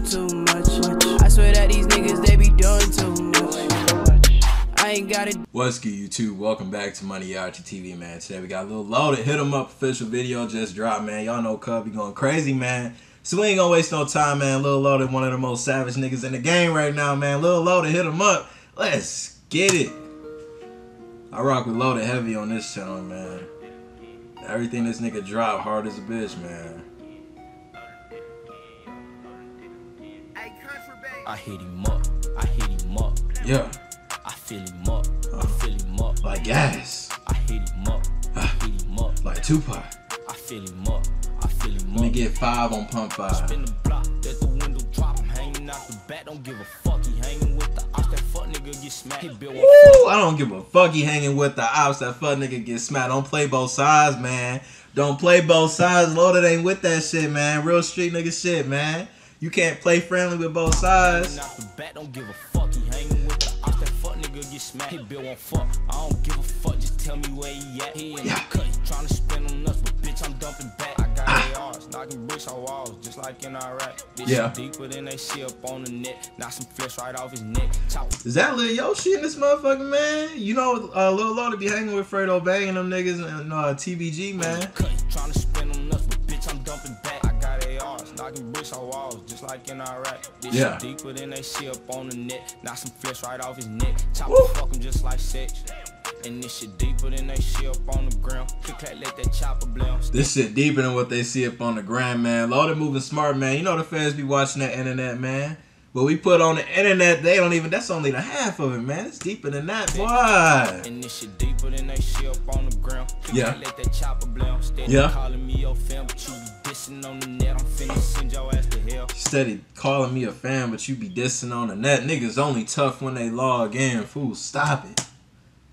too much. I swear that these niggas, they be doing too much. I ain't got it. What's good, YouTube? Welcome back to Maniaci TV, man. Today we got a Lil Loaded. Hit 'em up official video just dropped, man. Y'all know Cub be going crazy, man. So we ain't gonna waste no time, man. Lil Loaded, one of the most savage niggas in the game right now, man. Lil Loaded, hit him up. Let's get it. I rock with Loaded heavy on this channel, man. Everything this nigga drop hard as a bitch, man. I hit him up, I hit him up, Yeah, I fill him up, I fill him up, like gas, I hit him up, I hit him up, like Tupac. I fill him up, I fill him up. Let me get five on pump five. Spin the block, let the window drop. I'm hanging out the back, don't give a fuck. He hanging with the ops, that fuck nigga get smacked. He built one Woo! I don't give a fuck. He hanging with the ops. That fuck nigga get smacked. Don't play both sides, man. Don't play both sides. Loaded ain't with that shit, man. Real street nigga shit, man. You can't play friendly with both sides. Hanging out the back, don't give a fuck. He hanging with the ops, that fuck nigga get smacked. He built one fuck. I don't give a fuck, just tell me where he at. He in Yeah. the cut, he tryna spin on us, but bitch, I'm dumping back. I got ARs, knocking bricks on walls, just like in Iraq. This Yeah. shit deeper than they shit up on the net. Knock some flesh right off his neck. Is that Lil Yoshi in this motherfucker, man? You know, uh, Lil Loaded be hanging with Fredo banging them niggas and uh, TBG, man. ARs, knocking bricks on walls, just like in Iraq. This Yeah. shit deeper than they shit up on the net. Knock some flesh right off his neck. Chop fuck him just like sex. And this shit deeper than they shit up on the ground. Click clack, let that chopper blow. This shit deeper than what they see up on the gram, man. Loaded moving smart, man. You know the fans be watching that internet, man. But we put on the internet, they don't even. That's only the half of it, man. It's deeper than that, boy. And this shit deeper than they shit up on the ground. Click Yeah. clack, let that chopper blow. Yeah. Dissing on the net. I'm finna send your ass to hell. Steady calling me a fan, but you be dissing on the net. Niggas only tough when they log in. Fool, stop it.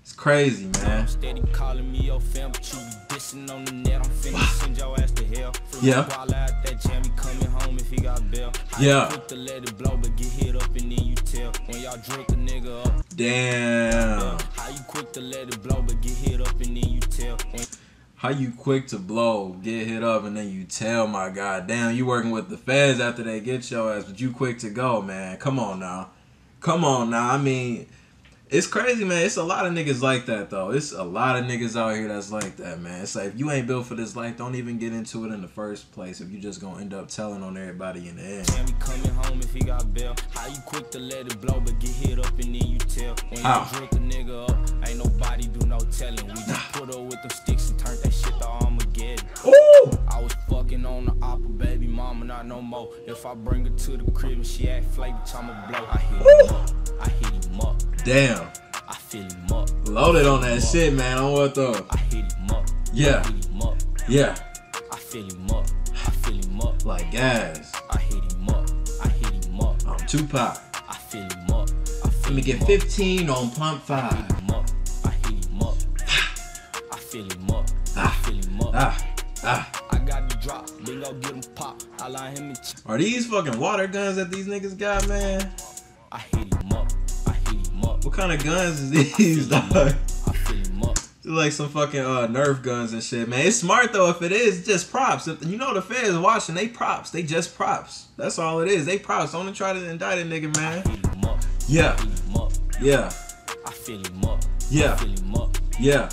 It's crazy, man. Steady calling me your fam, but you be dissing on the net. I'm finna send your ass to hell. Yeah. That jam, coming home if he got bail. Yeah. ain't let it blow, but get hit up and then you tell. When y'all drink the nigga up, Damn. how you quick to let it blow, but get hit up and then you tell. How you quick to blow, get hit up, and then you tell my god, damn, you working with the feds after they get your ass, but you quick to go, man. Come on now. Come on now. I mean, it's crazy, man. It's a lot of niggas like that though. It's a lot of niggas out here that's like that, man. It's like if you ain't built for this life, don't even get into it in the first place. If you just gonna end up telling on everybody in the end. he coming home if he got bail. How you quick to let it blow, but get hit up and then you tell. When you drink a nigga up, ain't nobody do no telling. We just put her with them sticks and turn that shit to Armageddon. Ooh! I was fucking on the opera, baby mama, not no more. If I bring her to the crib and she act flake, I'ma blow. I hit him up, I hit him up, Damn. I fill him up, Loaded on that shit, man. On what though? I hit him up, Yeah. I hit him up, Yeah. I fill him up, I fill him up, Like gas. I hit him up, I hit him up, I'm Tupac. I fill him up, I fill Let me get up, 15 on pump five. hit him up, I hit him up, I fill him up, I fill him up. Ah. Ah. I got the drop, then go get him pop. I line him and Are these fucking water guns that these niggas got, man? I hit What kind of guns is these, dog? I fill up. Like some fucking uh, Nerf guns and shit, man. It's smart though. If it is, just props. If, you know the feds watching, they props. They just props. That's all it is. They props. Don't try to indict a nigga, man. Hit him up, Yeah, hit him up. yeah, I fill him up. Yeah. I fill him up. yeah.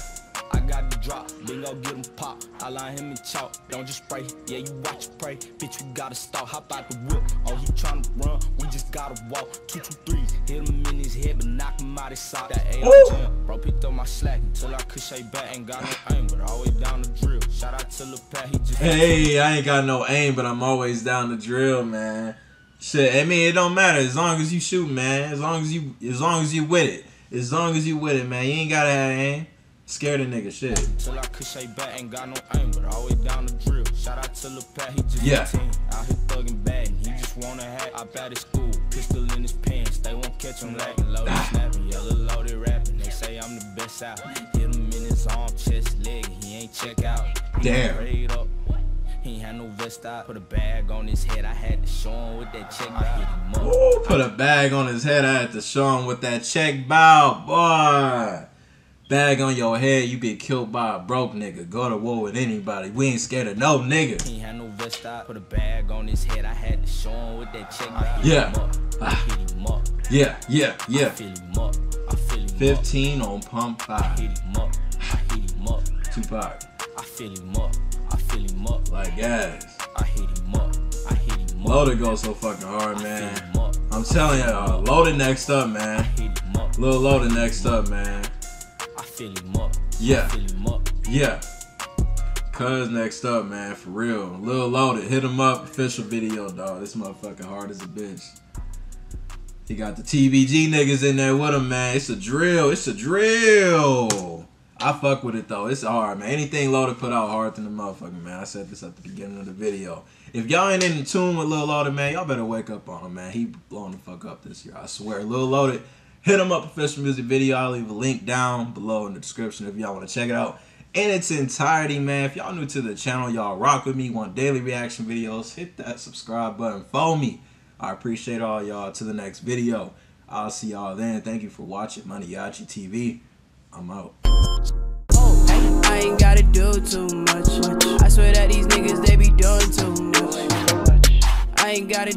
I got the drop, then go get him pop. I line him and chalk. Don't just spray, yeah, you watch pray. Bitch, you gotta stop, hop out the whip. Oh, he tryna run, we just gotta walk. Two, two, threes, hit him in his head, but knock him out his sock. That A Ooh. jam, bro, picked up my slack until I could shake back. Ain't got no aim, but always down the drill. Shout out to Lil Pat, he just. Hey, I ain't got no aim, but I'm always down the drill, man. Shit, I mean, it don't matter as long as you shoot, man. As long as you, as long as you with it. As long as you with it, man. You ain't gotta have aim. Scared of nigga, shit. Till I could shake back, ain't got no aim, but always down the drill. Shout out to Lil Pat, he just Yeah. 18. Out here thugging bad, he just wanna. I bet his school, pistol in his pants, they won't catch him lacking. Loaded ah. snapping, yellow loaded rapping. They say I'm the best out. Hit him in his arm, chest, leg, he ain't check out. He Damn. He had no vest out. Put a bag on his head. I had to show him with that check. I hit him up. Ooh, put a bag on his head. I had to show him with that check bow, boy. Bag on your head, you get killed by a broke nigga. Go to war with anybody. We ain't scared of no nigga. He had no vest out, put a bag on his head. I had to show him with that check. I hit Yeah. I hit. Yeah, yeah, I yeah. fill him up. I fill him up. 15 on pump I 5. hit him up. I hit him up. Tupac. I fill him up. I fill him up. Like gas. I hit him up. I hit him up. Loaded goes so fucking hard, man. I'm telling you, uh, Loaded next up, man. Hit him up. Lil Loaded next up, man. Fill him up. Yeah. Fill him up. Yeah. Cuz next up, man, for real. Lil Loaded, hit him up. Official video, dog. This motherfucking hard as a bitch. He got the TVG niggas in there with him, man. It's a drill. It's a drill. I fuck with it though. It's hard, man. Anything Loaded put out hard than the motherfucking man. I said this at the beginning of the video. If y'all ain't in tune with Lil Loaded, man, y'all better wake up on him, man. He blowing the fuck up this year. I swear. Lil Loaded, hit him up Professional music video. I'll leave a link down below in the description if y'all want to check it out in its entirety, man. If y'all new to the channel, y'all rock with me, want daily reaction videos, hit that subscribe button follow me. I appreciate all y'all. To the next video. I'll see y'all then. Thank you for watching Maniaci TV. I'm out. I ain't gotta do too much. I swear that these niggas, they be doing too much. I ain't gotta